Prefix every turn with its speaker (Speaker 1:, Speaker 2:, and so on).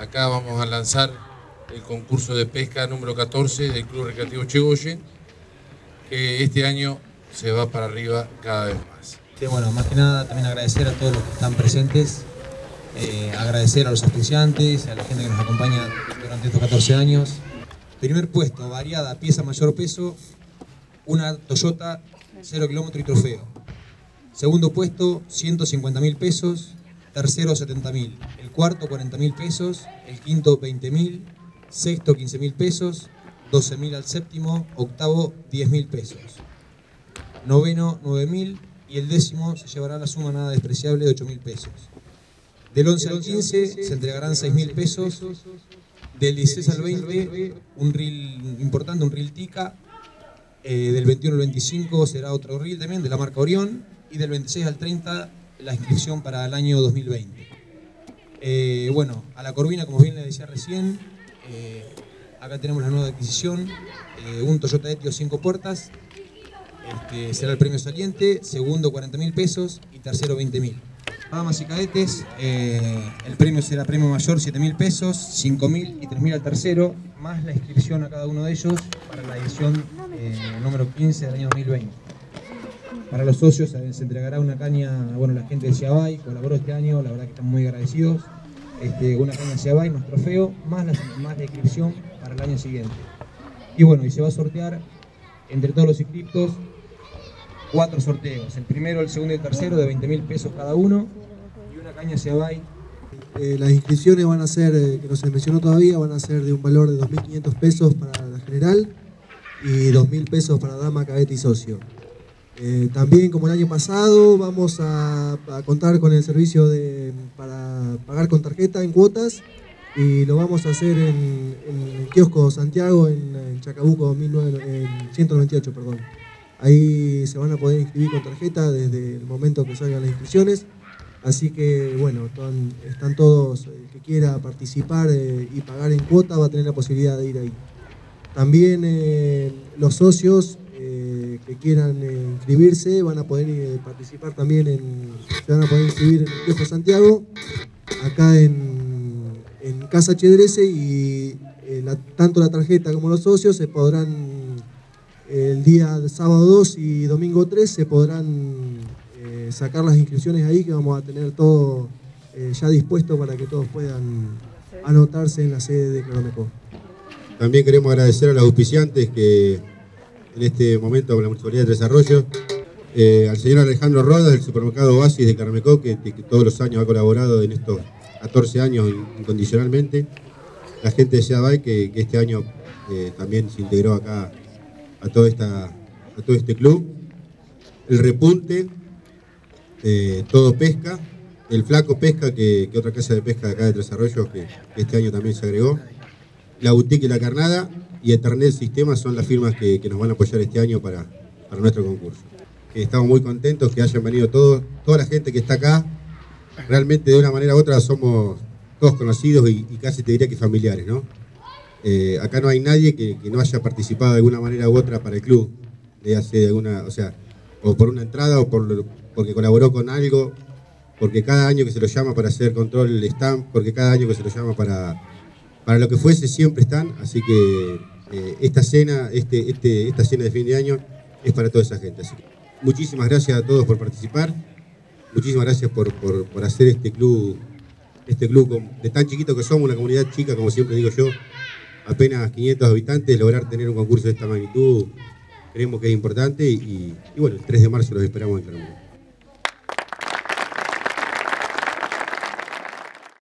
Speaker 1: acá vamos a lanzar el concurso de pesca número 14 del Club Recreativo Chegoyen, que este año se va para arriba cada vez más.
Speaker 2: bueno, más que nada también agradecer a todos los que están presentes, eh, agradecer a los auspiciantes, a la gente que nos acompaña durante estos 14 años. Primer puesto, variada, pieza mayor peso, una Toyota 0 kilómetro y trofeo. Segundo puesto, 150 mil pesos. Tercero, 70 mil. El cuarto, 40 mil pesos. El quinto, 20 mil. Sexto, 15 mil pesos. 12 mil al séptimo. Octavo, 10 mil pesos. Noveno, 9 mil. Y el décimo se llevará la suma nada despreciable de 8 mil pesos. Del 11 al 15 se entregarán 6 mil pesos. Del 16 al 20, un reel importante, un reel Tica. Eh, del 21 al 25 será otro reel también de la marca Orión. Y del 26 al 30 la inscripción para el año 2020. Eh, bueno, a la Corvina, como bien le decía recién, eh, acá tenemos la nueva adquisición, un Toyota Etios 5 puertas, este, será el premio saliente, segundo 40 mil pesos y tercero 20 mil. Damas y cadetes, eh, el premio será premio mayor 7 mil pesos, 5 mil y 3 mil al tercero, más la inscripción a cada uno de ellos para la edición eh, número 15 del año 2020. Para los socios eh, se entregará una caña, bueno, la gente de Ciabay colaboró este año, la verdad que estamos muy agradecidos. Este, una caña Ciabay más trofeo, más la, más inscripción para el año siguiente. Y bueno, y se va a sortear entre todos los inscriptos cuatro sorteos. El primero, el segundo y el tercero de 20 mil pesos cada uno y una caña Seabay.
Speaker 3: Eh, las inscripciones van a ser, eh, que no se mencionó todavía, van a ser de un valor de 2.500 pesos para la general y 2.000 pesos para dama, cadete y socio. Eh, también, como el año pasado, vamos a, contar con el servicio de, para pagar con tarjeta en cuotas y lo vamos a hacer en, el kiosco Santiago, en, Chacabuco 198. Perdón. Ahí se van a poder inscribir con tarjeta desde el momento que salgan las inscripciones. Así que, bueno, están todos, el que quiera participar eh, y pagar en cuota va a tener la posibilidad de ir ahí. También eh, los socios eh, que quieran inscribirse van a poder participar también en, se van a poder inscribir en el Viejo Santiago, acá en, en Casa Chedrese y tanto la tarjeta como los socios se podrán el día sábado 2 y domingo 3 se podrán eh, sacar las inscripciones ahí, que vamos a tener todo eh, ya dispuesto para que todos puedan anotarse en la sede de Clonomeco.
Speaker 4: También queremos agradecer a los auspiciantes que en este momento con la Municipalidad de Desarrollo, eh, al señor Alejandro Rodas del supermercado Oasis de Carmecó, que, todos los años ha colaborado en estos 14 años incondicionalmente, la gente de Seabay que, que este año también se integró acá a, toda esta, a todo este club. El repunte, eh, todo pesca, el flaco pesca, que, otra casa de pesca de acá de Tres Arroyos, que, este año también se agregó, la boutique y la carnada, y Eternel Sistema son las firmas que, nos van a apoyar este año para, para nuestro concurso. Estamos muy contentos que hayan venido todos, toda la gente que está acá, realmente de una manera u otra somos todos conocidos y, casi te diría que familiares, ¿no? Eh, acá no hay nadie que, no haya participado de alguna manera u otra para el club, de hace alguna, o sea, o por una entrada o por, porque colaboró con algo, porque cada año que se lo llama para hacer control están, porque cada año que se lo llama para, para lo que fuese siempre están, así que eh, esta cena, este, este, esta cena de fin de año es para toda esa gente. Así que muchísimas gracias a todos por participar, muchísimas gracias por, por hacer este club, este club de tan chiquito que somos, una comunidad chica, como siempre digo yo, apenas 500 habitantes, lograr tener un concurso de esta magnitud creemos que es importante y, bueno, el 3 de marzo los esperamos en Carmen.